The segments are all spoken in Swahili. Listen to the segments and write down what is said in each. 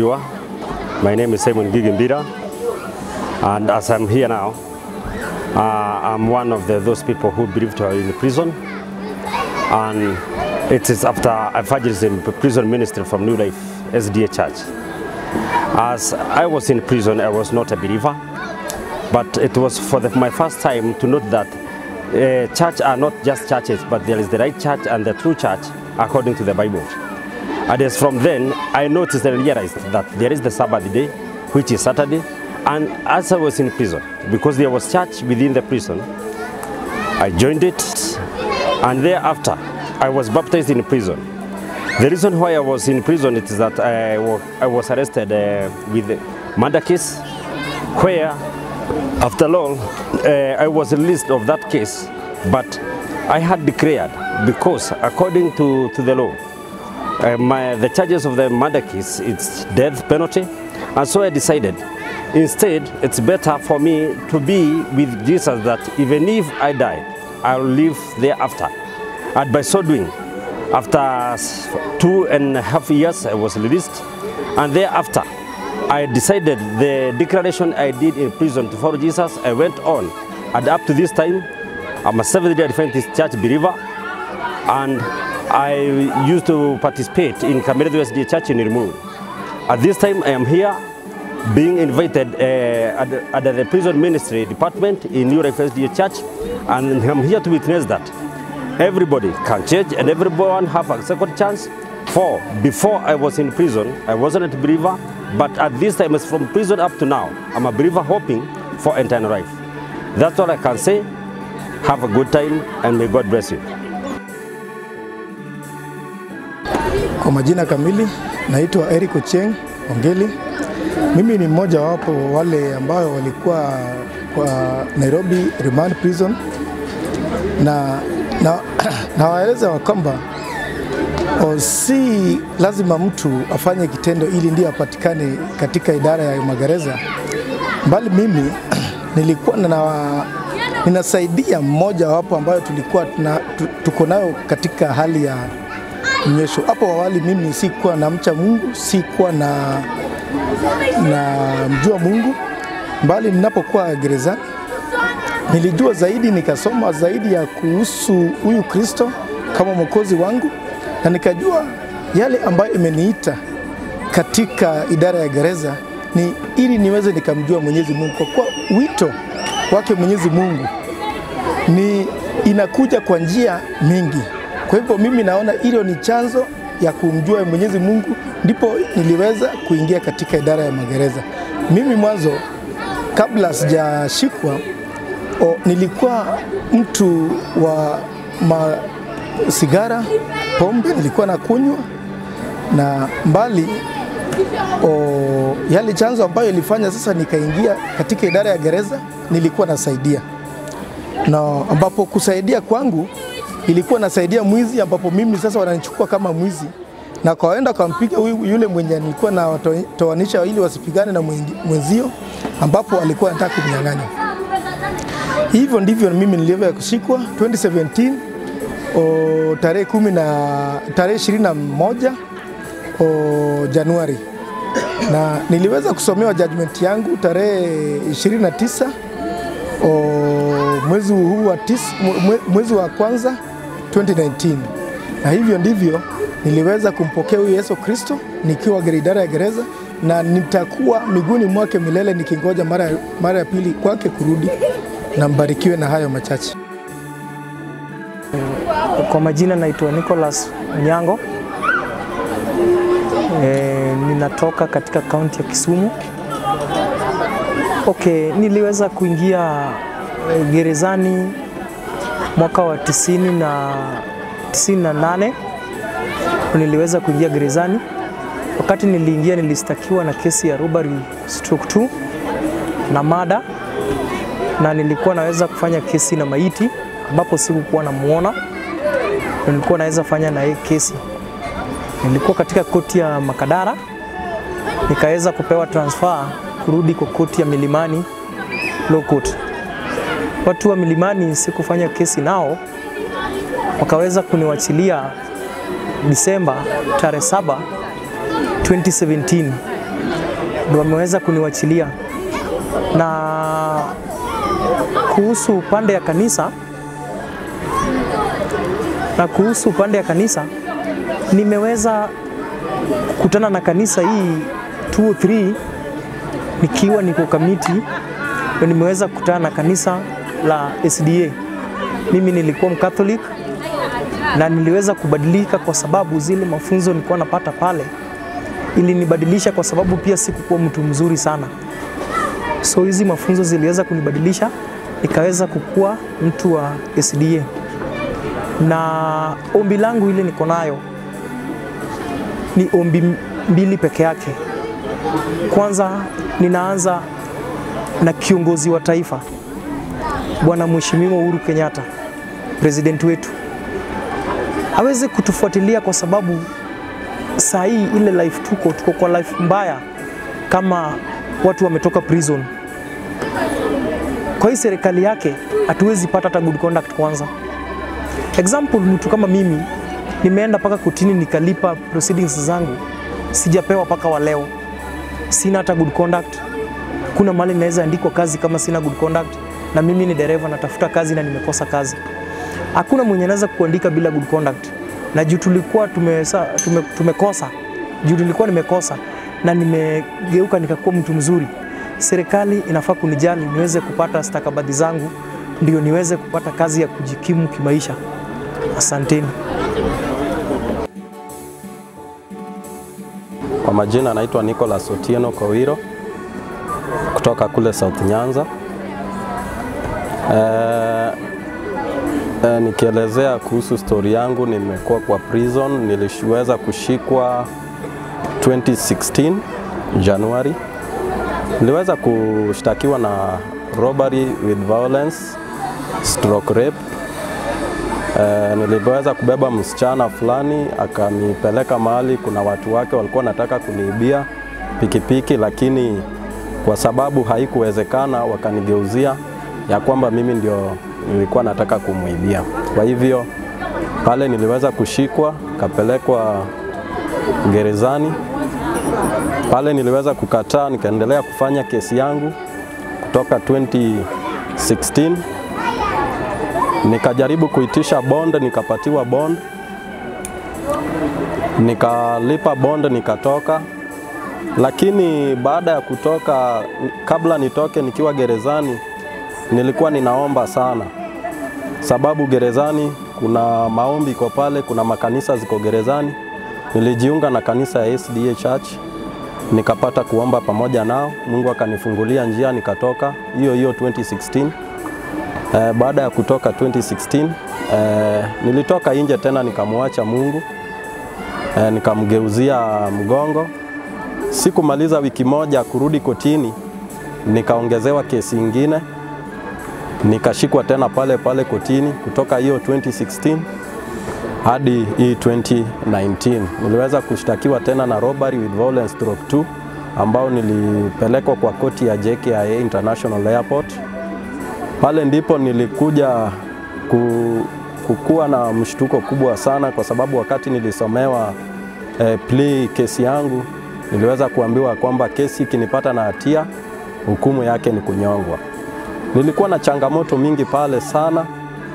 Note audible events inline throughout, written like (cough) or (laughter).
viewer. My name is Simon Gigimbira, and as I'm here now, uh, I'm one of the, those people who believed are in prison, and it is after evangelism prison ministry from New Life SDA Church. As I was in prison, I was not a believer, but it was for the, my first time to note that uh, church are not just churches, but there is the right church and the true church according to the Bible. And as from then, I noticed and realized that there is the Sabbath day, which is Saturday. And as I was in prison, because there was church within the prison, I joined it. And thereafter, I was baptized in prison. The reason why I was in prison is that I, I was arrested uh, with murder case, where after all, uh, I was released of that case, but I had declared because according to, to the law, Uh, my, the charges of the murder case it's death penalty, and so I decided instead it's better for me to be with Jesus that even if I die, I'll live thereafter. And by so doing, after two and a half years, I was released, and thereafter, I decided the declaration I did in prison to follow Jesus. I went on, and up to this time, I'm a Seventh Day Adventist Church believer, and I used to participate in Kameredo SD Church in Irmuru. At this time, I am here being invited uh, at, the- at the prison ministry department in New SDA Church, and I'm here to witness that everybody can change and everyone have a second chance. For before I was in prison, I wasn't a believer, but at this time, from prison up to now, I'm a believer hoping for eternal life. That's all I can say. Have a good time, and may God bless you. Kwa majina kamili naitwa Eric Ocheng Ongeli. Mimi ni mmoja wapo wale ambao walikuwa kwa Nairobi Remand Prison, na na (clears throat) nawaeleza wa kwamba si lazima mtu afanye kitendo ili ndiye apatikane katika idara ya magereza, bali mimi (clears throat) nilikuwa na ninasaidia mmoja wapo ambayo tulikuwa tuko nayo katika hali ya mnyesho. Hapo awali mimi sikuwa na mcha Mungu, sikuwa na, na mjua Mungu, mbali ninapokuwa gerezani nilijua zaidi, nikasoma zaidi ya kuhusu huyu Kristo kama mwokozi wangu, na nikajua yale ambayo imeniita katika idara ya gereza ni ili niweze nikamjua Mwenyezi Mungu, kwa kuwa wito wake Mwenyezi Mungu ni inakuja kwa njia mingi. Kwa hivyo mimi naona hilo ni chanzo ya kumjua Mwenyezi Mungu, ndipo niliweza kuingia katika idara ya magereza. Mimi mwanzo kabla sijashikwa nilikuwa mtu wa ma, sigara, pombe nilikuwa na kunywa na mbali o, yale chanzo ambayo ilifanya sasa nikaingia katika idara ya gereza, nilikuwa nasaidia na ambapo kusaidia kwangu ilikuwa nasaidia mwizi, ambapo mimi sasa wananichukua kama mwizi na kaenda kampiga yule mwenye nilikuwa na toanisha ili wasipigane na mwenzio, ambapo alikuwa anataka kumnyang'anya. Hivyo ndivyo mimi niliweza kushikwa 2017 o, tarehe kumi na tarehe 21 o, Januari na niliweza kusomewa judgment yangu tarehe 29 o, mwezi huu wa tisa, mwe- mwezi wa kwanza 2019 na hivyo ndivyo niliweza kumpokea huyu Yesu Kristo nikiwa idara ya gereza na nitakuwa miguuni mwake milele nikingoja mara, mara ya pili kwake kurudi na mbarikiwe na hayo machache. Kwa majina naitwa Nicholas Onyango. E, ninatoka katika kaunti ya Kisumu. Okay, niliweza kuingia gerezani mwaka wa tisini na tisini na nane niliweza kuingia gerezani. Wakati niliingia nilistakiwa na kesi ya robbery stroke 2 na mada, na nilikuwa naweza kufanya kesi na maiti ambapo sikukuwa namuona nilikuwa naweza fanya na yeye kesi. Nilikuwa katika koti ya Makadara, nikaweza kupewa transfer kurudi kwa koti ya Milimani Law Court. Watu wa Milimani sikufanya kesi nao, wakaweza kuniwachilia Disemba tarehe saba 2017 ndo wameweza kuniwachilia. Na kuhusu upande ya kanisa na kuhusu upande ya kanisa nimeweza kukutana na kanisa hii 203 nikiwa niko kamiti, nimeweza kukutana na kanisa la SDA. Mimi nilikuwa Mkatholik na niliweza kubadilika kwa sababu zile mafunzo nilikuwa napata pale ilinibadilisha, kwa sababu pia sikukuwa mtu mzuri sana. So hizi mafunzo ziliweza kunibadilisha nikaweza kukua mtu wa SDA, na ombi langu ile niko nayo ni ombi mbili peke yake. Kwanza ninaanza na kiongozi wa taifa Bwana Mheshimiwa Uhuru Kenyatta, president wetu, aweze kutufuatilia kwa sababu saa hii ile life tuko tuko kwa life mbaya, kama watu wametoka prison. Kwa hii serikali yake hatuwezi pata hata good conduct kwanza. Example, mtu kama mimi nimeenda mpaka kutini nikalipa proceedings zangu, sijapewa mpaka wa leo, sina hata good conduct. Kuna mali naweza andikwa kazi kama sina good conduct, na mimi ni dereva natafuta kazi na nimekosa kazi. Hakuna mwenye anaweza kuandika bila good conduct, na juu tulikuwa tumesa, tume, tumekosa juu nilikuwa nimekosa na nimegeuka nikakuwa mtu mzuri, serikali inafaa kunijali niweze kupata stakabadhi zangu, ndio niweze kupata kazi ya kujikimu kimaisha. Asanteni. Kwa majina anaitwa Nicholas Otieno Kowiro kutoka kule South Nyanza. E, uh, nikielezea kuhusu stori yangu, nimekuwa kwa prison, niliweza kushikwa 2016 Januari. Niliweza kushtakiwa na robbery with violence stroke rape. Uh, niliweza kubeba msichana fulani akanipeleka mahali kuna watu wake walikuwa wanataka kuniibia pikipiki, lakini kwa sababu haikuwezekana wakanigeuzia ya kwamba mimi ndio nilikuwa nataka kumwibia. Kwa hivyo pale niliweza kushikwa, kapelekwa gerezani. Pale niliweza kukataa, nikaendelea kufanya kesi yangu kutoka 2016 nikajaribu kuitisha bond, nikapatiwa bond, nikalipa bond, nikatoka. Lakini baada ya kutoka, kabla nitoke nikiwa gerezani, nilikuwa ninaomba sana, sababu gerezani kuna maombi kwa pale, kuna makanisa ziko gerezani. Nilijiunga na kanisa ya SDA Church nikapata kuomba pamoja nao, Mungu akanifungulia njia, nikatoka hiyo hiyo 2016. Eh, baada ya kutoka 2016 eh, nilitoka nje tena nikamwacha Mungu eh, nikamgeuzia mgongo. Sikumaliza wiki moja kurudi kotini, nikaongezewa kesi ingine, nikashikwa tena pale pale kotini kutoka hiyo 2016 hadi hii 2019. Niliweza kushtakiwa tena na robbery with violence stroke 2 ambao nilipelekwa kwa koti ya JKIA International Airport. Pale ndipo nilikuja ku, kukuwa na mshtuko kubwa sana, kwa sababu wakati nilisomewa eh, plea kesi yangu niliweza kuambiwa kwamba kesi ikinipata na hatia hukumu yake ni kunyongwa. Nilikuwa na changamoto mingi pale sana,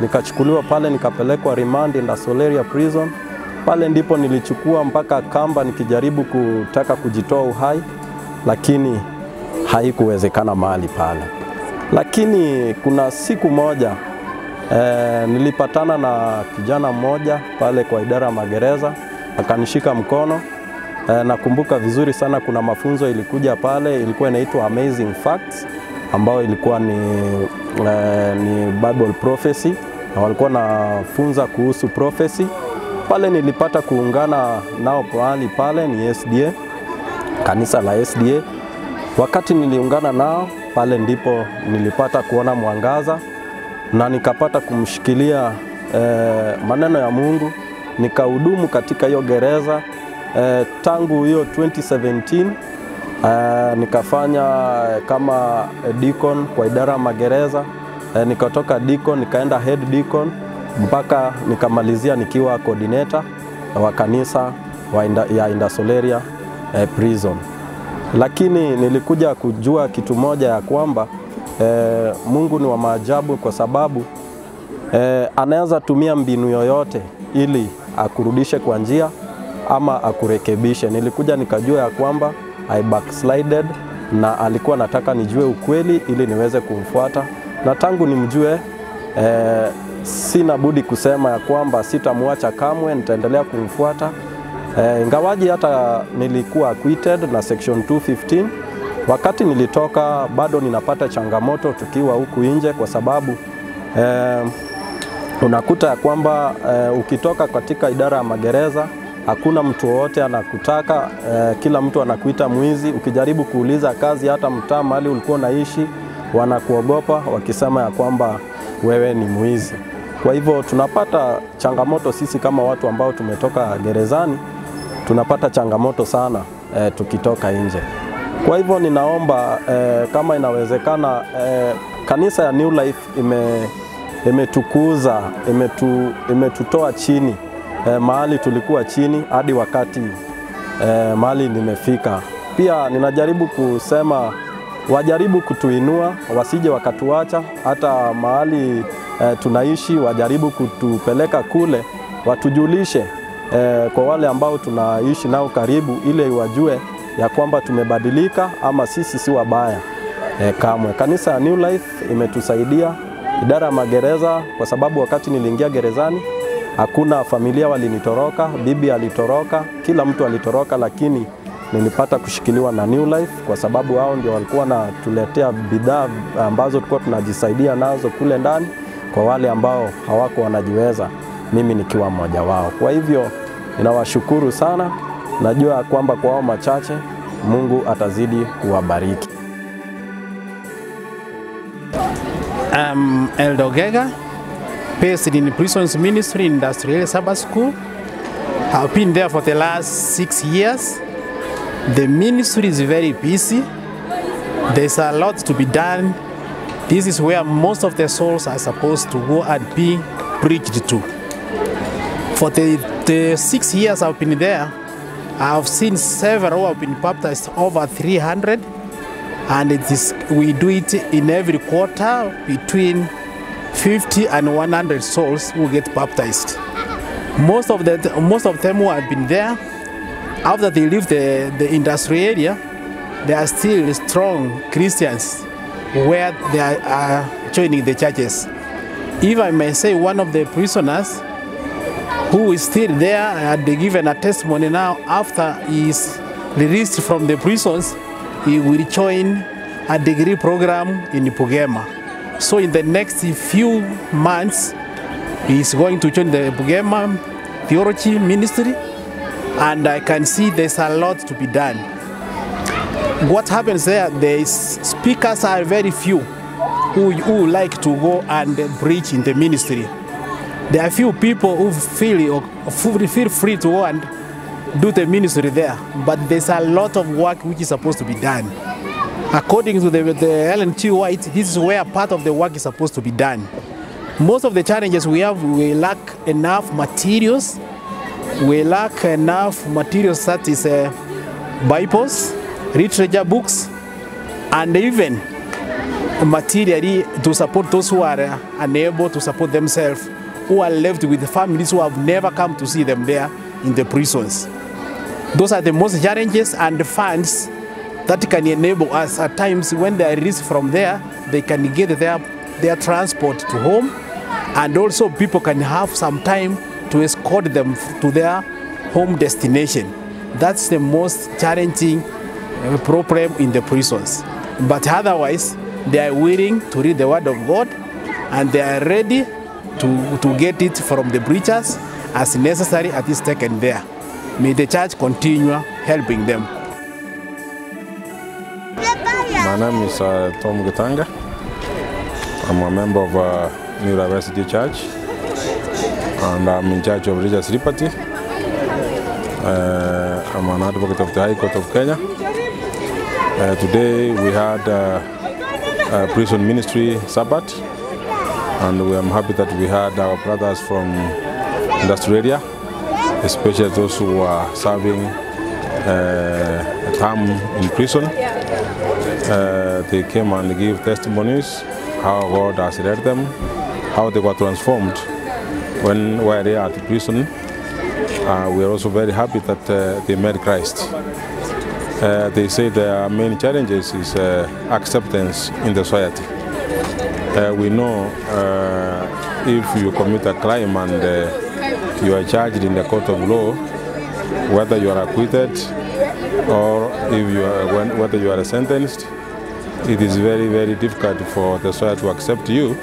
nikachukuliwa pale nikapelekwa remand Indasoleria prison. Pale ndipo nilichukua mpaka kamba nikijaribu kutaka kujitoa uhai, lakini haikuwezekana mahali pale. Lakini kuna siku moja eh, nilipatana na kijana mmoja pale kwa idara ya magereza akanishika mkono. Eh, nakumbuka vizuri sana, kuna mafunzo ilikuja pale, ilikuwa inaitwa Amazing Facts ambayo ilikuwa ni, eh, ni Bible prophecy na walikuwa nafunza kuhusu prophecy. Pale nilipata kuungana nao pahali pale ni SDA, kanisa la SDA. Wakati niliungana nao pale ndipo nilipata kuona mwangaza na nikapata kumshikilia eh, maneno ya Mungu, nikahudumu katika hiyo gereza eh, tangu hiyo 2017 eh, nikafanya eh, kama deacon kwa idara ya magereza uh, nikatoka deacon nikaenda head deacon mpaka nikamalizia nikiwa coordinator wa kanisa wa inda, ya Indasoleria uh, prison. lakini nilikuja kujua kitu moja ya kwamba uh, Mungu ni wa maajabu kwa sababu uh, anaweza tumia mbinu yoyote ili akurudishe kwa njia ama akurekebishe. Nilikuja nikajua ya kwamba I backslided na alikuwa nataka nijue ukweli ili niweze kumfuata, na tangu nimjue eh, sina budi kusema ya kwamba sitamwacha kamwe, nitaendelea kumfuata. Eh, ingawaji hata nilikuwa acquitted na section 215 wakati nilitoka, bado ninapata changamoto tukiwa huku nje kwa sababu eh, unakuta ya kwamba eh, ukitoka katika idara ya magereza hakuna mtu wowote anakutaka eh, kila mtu anakuita mwizi. Ukijaribu kuuliza kazi hata mtaa mahali ulikuwa unaishi, wanakuogopa wakisema ya kwamba wewe ni mwizi. Kwa hivyo tunapata changamoto sisi kama watu ambao tumetoka gerezani, tunapata changamoto sana eh, tukitoka nje. Kwa hivyo ninaomba eh, kama inawezekana eh, kanisa ya New Life ime imetukuza imetu, imetutoa chini eh, mahali tulikuwa chini hadi wakati eh, mahali nimefika. Pia ninajaribu kusema wajaribu kutuinua, wasije wakatuacha hata mahali eh, tunaishi, wajaribu kutupeleka kule, watujulishe eh, kwa wale ambao tunaishi nao karibu, ile wajue ya kwamba tumebadilika ama sisi si wabaya eh, kamwe. Kanisa ya New Life imetusaidia idara ya magereza, kwa sababu wakati niliingia gerezani hakuna familia walinitoroka, bibi alitoroka, kila mtu alitoroka, lakini nilipata kushikiliwa na New Life kwa sababu hao ndio walikuwa wanatuletea bidhaa ambazo tulikuwa tunajisaidia nazo kule ndani kwa wale ambao hawako wanajiweza, mimi nikiwa mmoja wao. Kwa hivyo ninawashukuru sana, najua kwamba kwa hao machache Mungu atazidi kuwabariki. Um, Eldo Gega, based in Prisons Ministry Industrial Sabbath School. I've been there for the last six years. The ministry is very busy. There's a lot to be done. This is where most of the souls are supposed to go and be preached to. For the, the six years I've been there, I've seen several have been baptized over 300 and it is we do it in every quarter between 50 and 100 souls who get baptized. Most of the most of them who have been there, after they leave the, the industry area, they are still strong Christians where they are, joining the churches. If I may say, one of the prisoners who is still there they given a testimony now after he is released from the prisons, he will join a degree program in Pugema. So in the next few months, he is going to join the Pugema theology ministry, and I can see there's a lot to be done. What happens there, the speakers are very few who, who like to go and preach in the ministry. There are few people who feel, feel free to go and do the ministry there, but there's a lot of work which is supposed to be done. According to the, the G. White, this is where part of the work is supposed to be done. Most of the challenges we have, we lack enough materials. We lack enough materials such as uh, Bibles, literature books, and even materially to support those who are uh, unable to support themselves, who are left with families who have never come to see them there in the prisons. Those are the most challenges and the funds that can enable us at times when they are released from there, they can get their, their transport to home and also people can have some time to escort them to their home destination. That's the most challenging uh, problem in the prisons. But otherwise, they are willing to read the Word of God and they are ready to, to get it from the preachers as necessary as is taken there. May the church continue helping them. Name is uh, Tom Gutanga. I'm a member of uh, New University Church and I'm in charge of religious liberty. Uh, I'm an advocate of the High Court of Kenya. Uh, today we had uh, a prison ministry Sabbath and we are happy that we had our brothers from industrial area, especially those who are serving uh, term in prison. Uh, they came and gave testimonies how God has led them, how they were transformed when were they at prison. Uh, we are also very happy that uh, they met Christ. Uh, they say their main challenges is uh, acceptance in the society. We know if you commit a crime and you are charged in the court of law, whether you are acquitted or if you are, whether you are sentenced, it is very, very difficult for the society to accept you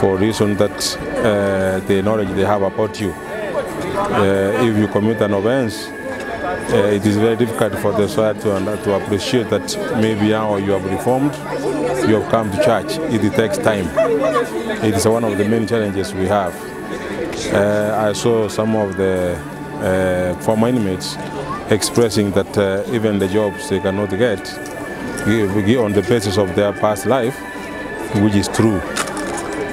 for reason that uh, the knowledge they have about you. Uh, if you commit an offense, uh, it is very difficult for the society to, to appreciate that maybe now you have reformed, you have come to church. It takes time. It is one of the main challenges we have. Uh, I saw some of the uh, former inmates expressing that uh, even the jobs they cannot get on the basis of their past life, which is true.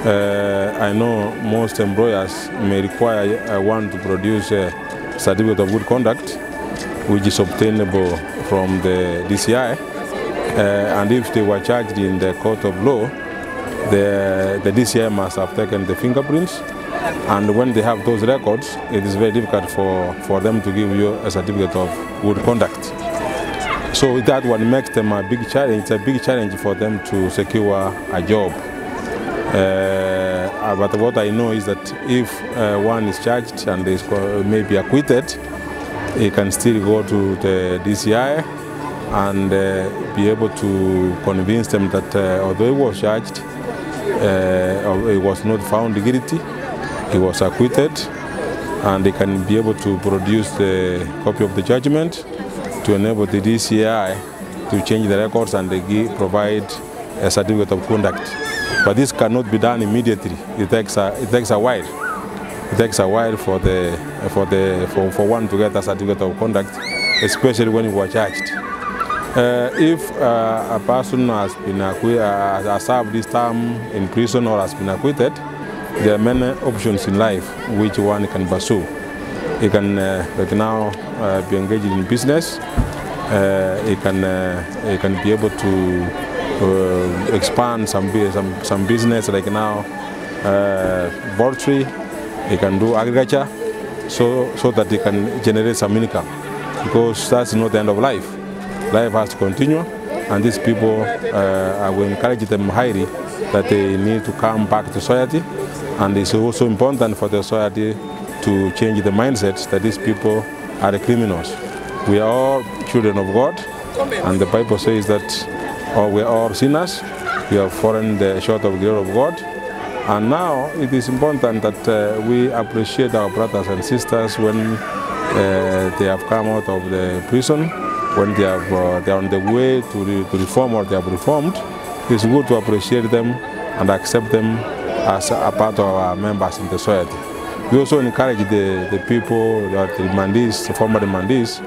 Uh, I know most employers may require uh, one to produce a certificate of good conduct, which is obtainable from the DCI. Uh, and if they were charged in the court of law, the, the DCI must have taken the fingerprints. And when they have those records, it is very difficult for, for them to give you a certificate of good conduct. So that one makes them a big challenge. It's a big challenge for them to secure a job. Uh, but what I know is that if uh, one is charged and is maybe acquitted, he can still go to the DCI and uh, be able to convince them that uh, although he was charged, uh, he was not found guilty, he was acquitted, and they can be able to produce the copy of the judgment to enable the DCI to change the records and give, provide a certificate of conduct. But this cannot be done immediately. It takes a, it takes a while. It takes a while for the for the for, for one to get a certificate of conduct, especially when you are charged. Uh, if uh, a person has been acquitted, uh, has served this term in prison or has been acquitted, there are many options in life which one can pursue. He can, uh, now uh, be engaged in business. Uh, can uh, can be able to uh, expand some, some some business like now uh, poultry. He can do agriculture, so so that he can generate some income. Because that's not the end of life. Life has to continue, and these people, uh, I will encourage them highly that they need to come back to society, and it's also important for the society to change the mindset that these people are criminals. We are all children of God, and the Bible says that oh, we are all sinners. We have fallen short of the glory of God. And now it is important that uh, we appreciate our brothers and sisters when uh, they have come out of the prison, when they, have, uh, they are on the way to, re- to reform or they have reformed. It's good to appreciate them and accept them as a part of our members in the society. We also encourage the, the people, that the demandees, the former demandees,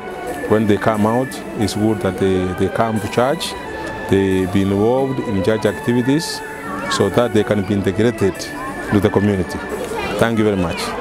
when they come out, it's good that they, they come to church, they be involved in church activities so that they can be integrated to the community. Thank you very much.